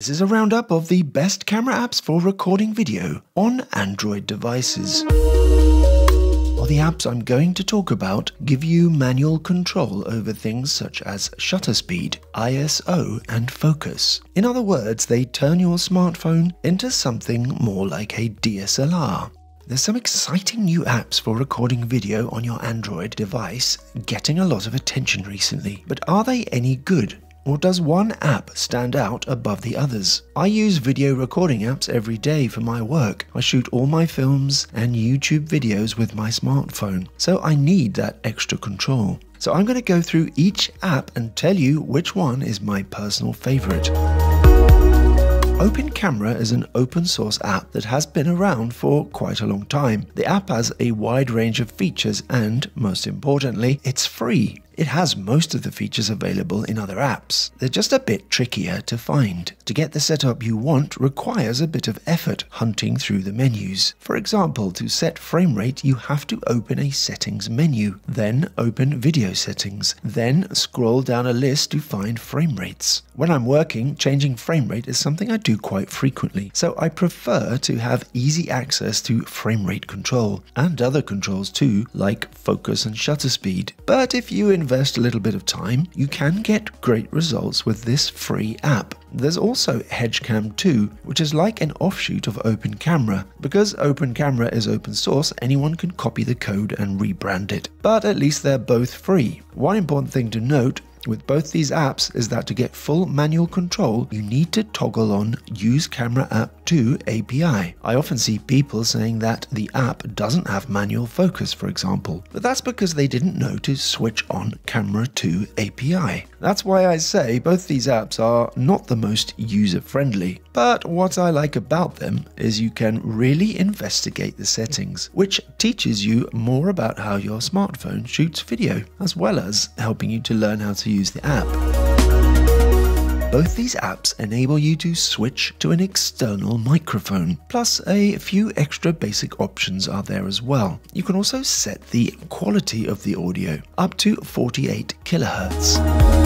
This is a roundup of the best camera apps for recording video on Android devices. All the apps I'm going to talk about give you manual control over things such as shutter speed, ISO, and focus. In other words, they turn your smartphone into something more like a DSLR. There's some exciting new apps for recording video on your Android device getting a lot of attention recently, but are they any good? Or does one app stand out above the others? I use video recording apps every day for my work. I shoot all my films and YouTube videos with my smartphone, so I need that extra control. So I'm going to go through each app and tell you which one is my personal favorite. Open Camera is an open source app that has been around for quite a long time. The app has a wide range of features and, most importantly, it's free. It has most of the features available in other apps. They're just a bit trickier to find. To get the setup you want requires a bit of effort hunting through the menus. For example, to set frame rate, you have to open a settings menu, then open video settings, then scroll down a list to find frame rates. When I'm working, changing frame rate is something I do quite frequently, so I prefer to have easy access to frame rate control and other controls too, like focus and shutter speed. But if you a little bit of time, you can get great results with this free app. There's also HedgeCam 2, which is like an offshoot of Open Camera. Because Open Camera is open source, anyone can copy the code and rebrand it. But at least they're both free. One important thing to note with both these apps is that to get full manual control, you need to toggle on Use Camera App 2 API. I often see people saying that the app doesn't have manual focus, for example, but that's because they didn't know to switch on Camera 2 API. That's why I say both these apps are not the most user friendly, but what I like about them is you can really investigate the settings, which teaches you more about how your smartphone shoots video, as well as helping you to learn how to to use the app. Both these apps enable you to switch to an external microphone, plus a few extra basic options are there as well. You can also set the quality of the audio up to 48 kHz.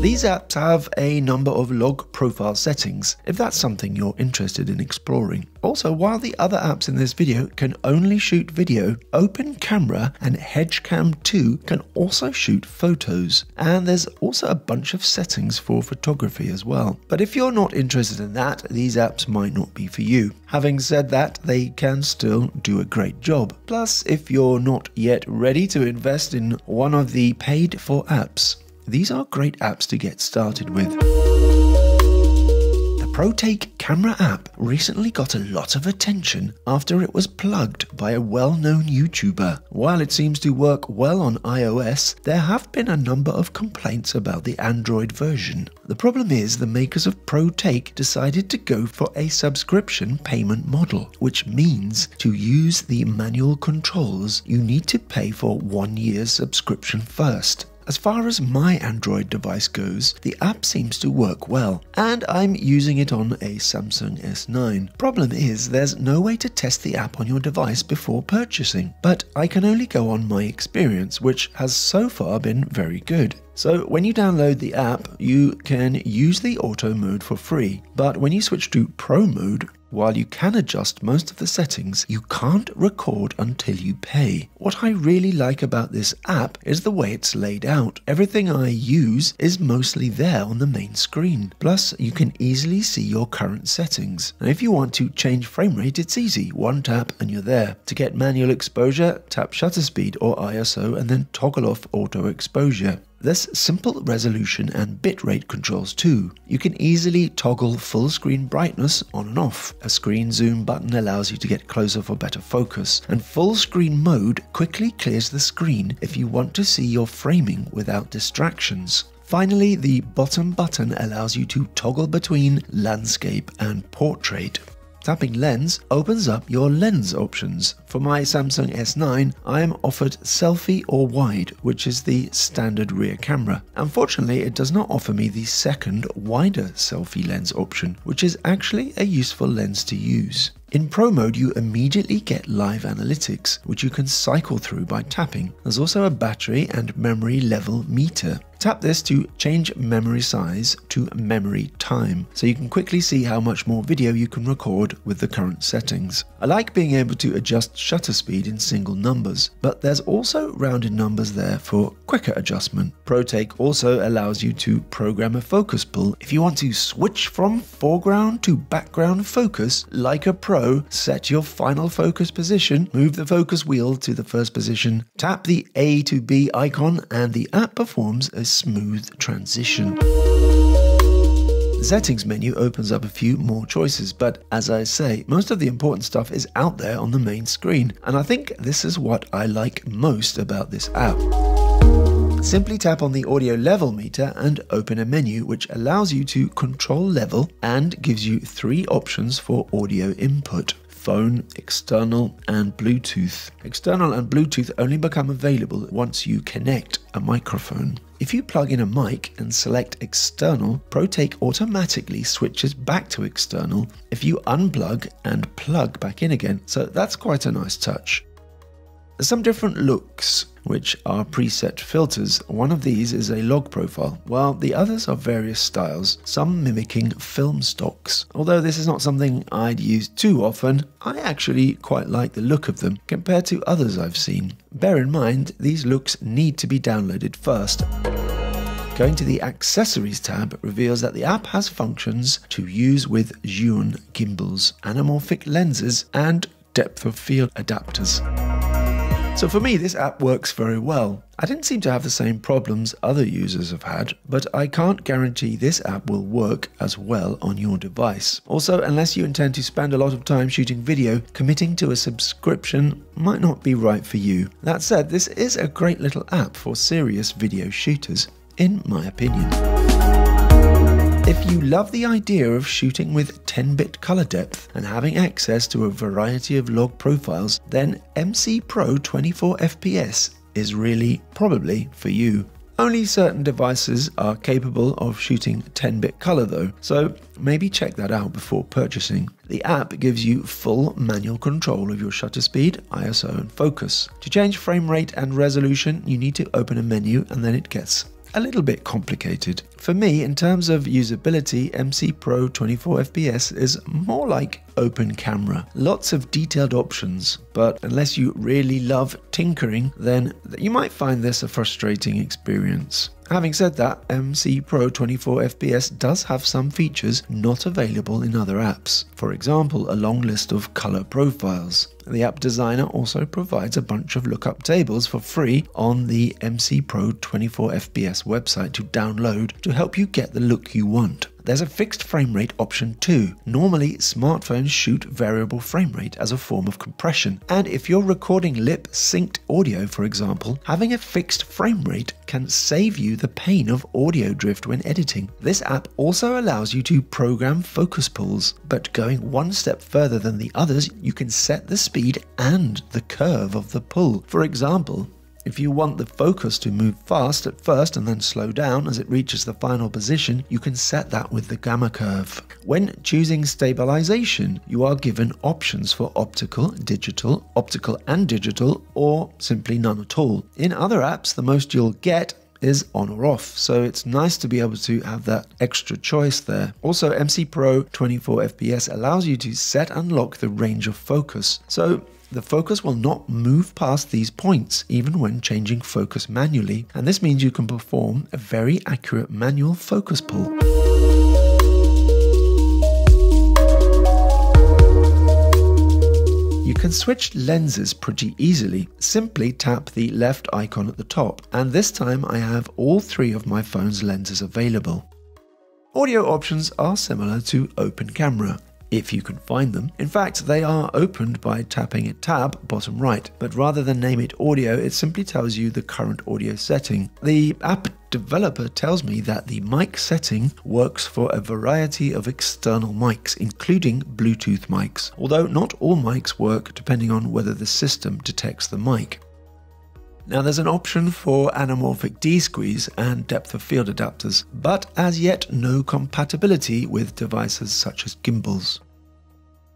These apps have a number of log profile settings if that's something you're interested in exploring. Also, while the other apps in this video can only shoot video, Open Camera and HedgeCam 2 can also shoot photos. And there's also a bunch of settings for photography as well. But if you're not interested in that, these apps might not be for you. Having said that, they can still do a great job. Plus, if you're not yet ready to invest in one of the paid for apps, these are great apps to get started with. The ProTake camera app recently got a lot of attention after it was plugged by a well-known YouTuber. While it seems to work well on iOS, there have been a number of complaints about the Android version. The problem is the makers of ProTake decided to go for a subscription payment model, which means to use the manual controls, you need to pay for one year's subscription first. As far as my Android device goes, the app seems to work well, and I'm using it on a Samsung S9. Problem is, there's no way to test the app on your device before purchasing, but I can only go on my experience, which has so far been very good. So when you download the app, you can use the auto mode for free, but when you switch to pro mode, while you can adjust most of the settings, you can't record until you pay. What I really like about this app is the way it's laid out. Everything I use is mostly there on the main screen. Plus, you can easily see your current settings. And if you want to change frame rate, it's easy. One tap and you're there. To get manual exposure, tap shutter speed or ISO and then toggle off auto exposure. There's simple resolution and bitrate controls too. You can easily toggle full screen brightness on and off. A screen zoom button allows you to get closer for better focus, and full screen mode quickly clears the screen if you want to see your framing without distractions. Finally, the bottom button allows you to toggle between landscape and portrait. Tapping lens opens up your lens options. For my Samsung S9, I am offered selfie or wide, which is the standard rear camera. Unfortunately, it does not offer me the second, wider selfie lens option, which is actually a useful lens to use. In Pro mode, you immediately get live analytics, which you can cycle through by tapping. There's also a battery and memory level meter. Tap this to change memory size to memory time, so you can quickly see how much more video you can record with the current settings. I like being able to adjust shutter speed in single numbers, but there's also rounded numbers there for quicker adjustment. ProTake also allows you to program a focus pull if you want to switch from foreground to background focus like a pro, set your final focus position, move the focus wheel to the first position, tap the A to B icon and the app performs a smooth transition. The settings menu opens up a few more choices, but as I say, most of the important stuff is out there on the main screen, and I think this is what I like most about this app. Simply tap on the audio level meter and open a menu which allows you to control level and gives you three options for audio input phone, external, and Bluetooth. External and Bluetooth only become available once you connect a microphone. If you plug in a mic and select external, ProTake automatically switches back to external if you unplug and plug back in again, so that's quite a nice touch. Some different looks, which are preset filters. One of these is a log profile, while the others are various styles, some mimicking film stocks. Although this is not something I'd use too often, I actually quite like the look of them compared to others I've seen. Bear in mind, these looks need to be downloaded first. Going to the Accessories tab reveals that the app has functions to use with Zhiyun gimbals, anamorphic lenses, and depth of field adapters. So for me, this app works very well. I didn't seem to have the same problems other users have had, but I can't guarantee this app will work as well on your device. Also, unless you intend to spend a lot of time shooting video, committing to a subscription might not be right for you. That said, this is a great little app for serious video shooters, in my opinion. If you love the idea of shooting with 10-bit color depth and having access to a variety of log profiles, then MC Pro 24fps is really probably for you. Only certain devices are capable of shooting 10-bit color though, so maybe check that out before purchasing. The app gives you full manual control of your shutter speed, ISO and focus. To change frame rate and resolution, you need to open a menu and then it gets a little bit complicated. For me, in terms of usability, MC Pro 24fps is more like open camera. Lots of detailed options, but unless you really love tinkering, then you might find this a frustrating experience. Having said that, MC Pro 24fps does have some features not available in other apps. For example, a long list of color profiles. The app designer also provides a bunch of lookup tables for free on the MC Pro 24fps website to download to help you get the look you want. There's a fixed frame rate option too. Normally, smartphones shoot variable frame rate as a form of compression, and if you're recording lip synced audio, for example, having a fixed frame rate can save you the pain of audio drift when editing. This app also allows you to program focus pulls, but going one step further than the others, you can set the speed and the curve of the pull. For example, if you want the focus to move fast at first and then slow down as it reaches the final position, you can set that with the gamma curve. When choosing stabilization, you are given options for optical, digital, optical and digital, or simply none at all. In other apps, the most you'll get is on or off. So it's nice to be able to have that extra choice there. Also, MC Pro 24fps allows you to set and lock the range of focus. So the focus will not move past these points even when changing focus manually, and this means you can perform a very accurate manual focus pull. You can switch lenses pretty easily. Simply tap the left icon at the top, and this time I have all three of my phone's lenses available. Audio options are similar to Open Camera if you can find them. In fact, they are opened by tapping a tab bottom right, but rather than name it audio, it simply tells you the current audio setting. The app developer tells me that the mic setting works for a variety of external mics, including Bluetooth mics, although not all mics work depending on whether the system detects the mic. Now there's an option for anamorphic de-squeeze and depth of field adapters, but as yet no compatibility with devices such as gimbals.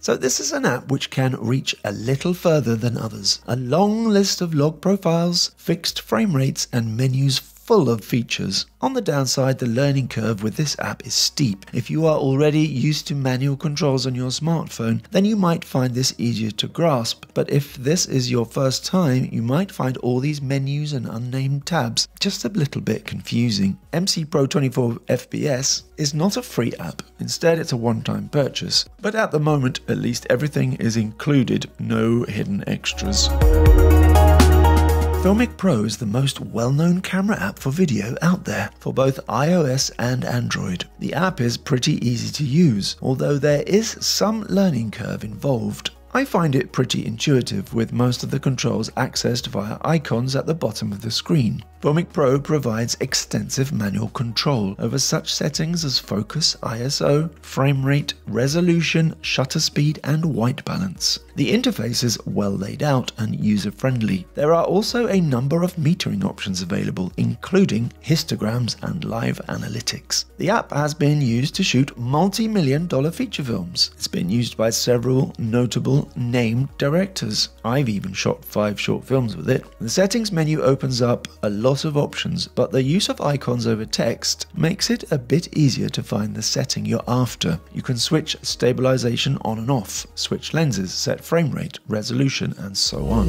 So this is an app which can reach a little further than others. A long list of log profiles, fixed frame rates and menus full of features. On the downside, the learning curve with this app is steep. If you are already used to manual controls on your smartphone, then you might find this easier to grasp. But if this is your first time, you might find all these menus and unnamed tabs just a little bit confusing. MC Pro 24 FPS is not a free app. Instead, it's a one-time purchase. But at the moment, at least everything is included, no hidden extras. Filmic Pro is the most well-known camera app for video out there for both iOS and Android. The app is pretty easy to use, although there is some learning curve involved. I find it pretty intuitive with most of the controls accessed via icons at the bottom of the screen. Filmic Pro provides extensive manual control over such settings as focus, ISO, frame rate, resolution, shutter speed, and white balance. The interface is well laid out and user-friendly. There are also a number of metering options available, including histograms and live analytics. The app has been used to shoot multi-million dollar feature films. It's been used by several notable named directors. I've even shot five short films with it. The settings menu opens up a lot of options, but the use of icons over text makes it a bit easier to find the setting you're after. You can switch stabilization on and off, switch lenses, set frame rate, resolution, and so on.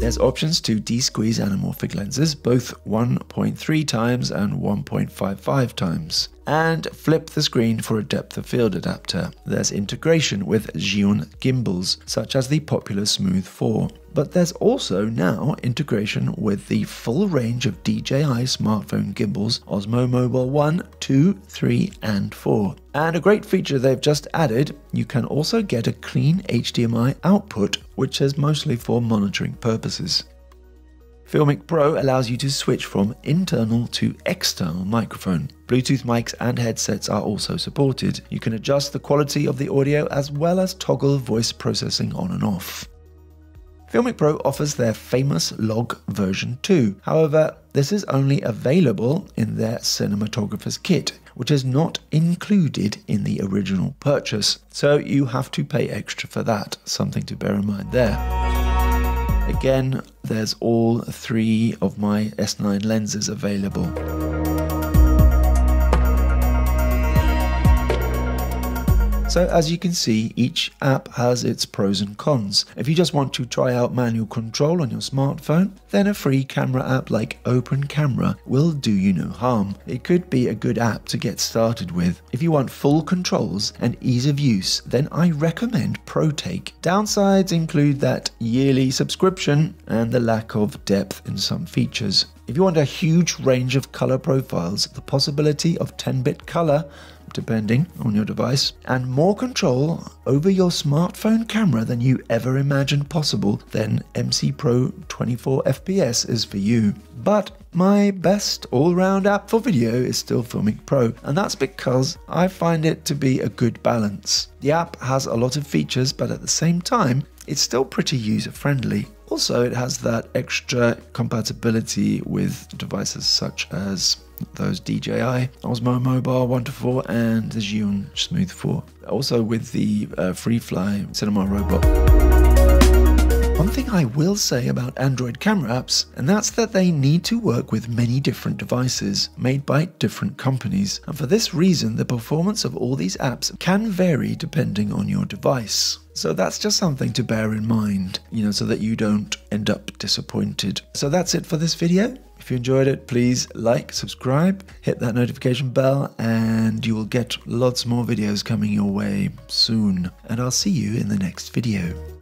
There's options to de-squeeze anamorphic lenses, both 1.3 times and 1.55 times and flip the screen for a depth of field adapter. There's integration with Zhiyun gimbals, such as the popular Smooth 4. But there's also now integration with the full range of DJI smartphone gimbals Osmo Mobile 1, 2, 3, and 4. And a great feature they've just added, you can also get a clean HDMI output, which is mostly for monitoring purposes. Filmic Pro allows you to switch from internal to external microphone. Bluetooth mics and headsets are also supported. You can adjust the quality of the audio as well as toggle voice processing on and off. Filmic Pro offers their famous log version 2. However, this is only available in their cinematographer's kit, which is not included in the original purchase. So you have to pay extra for that, something to bear in mind there. Again, there's all three of my S9 lenses available. So as you can see, each app has its pros and cons. If you just want to try out manual control on your smartphone, then a free camera app like Open Camera will do you no harm. It could be a good app to get started with. If you want full controls and ease of use, then I recommend ProTake. Downsides include that yearly subscription and the lack of depth in some features. If you want a huge range of color profiles, the possibility of 10-bit color depending on your device, and more control over your smartphone camera than you ever imagined possible, then MC Pro 24 FPS is for you. But my best all-round app for video is still Filmic Pro, and that's because I find it to be a good balance. The app has a lot of features, but at the same time, it's still pretty user-friendly. Also, it has that extra compatibility with devices such as those DJI Osmo Mobile 1 to 4 and the Zhiyun Smooth 4. Also with the uh, FreeFly Cinema Robot. One thing I will say about Android camera apps, and that's that they need to work with many different devices made by different companies. And for this reason, the performance of all these apps can vary depending on your device. So that's just something to bear in mind, you know, so that you don't end up disappointed. So that's it for this video. If you enjoyed it, please like, subscribe, hit that notification bell, and you will get lots more videos coming your way soon. And I'll see you in the next video.